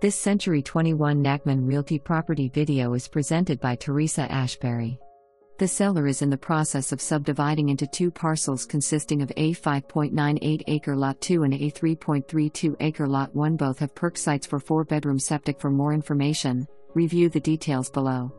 This Century 21 Nachman Realty property video is presented by Theresa Ashberry. The seller is in the process of subdividing into two parcels consisting of a 5.98 acre lot 2 and a 3.32 acre lot 1. Both have perk sites for 4 bedroom septic. For more information, review the details below.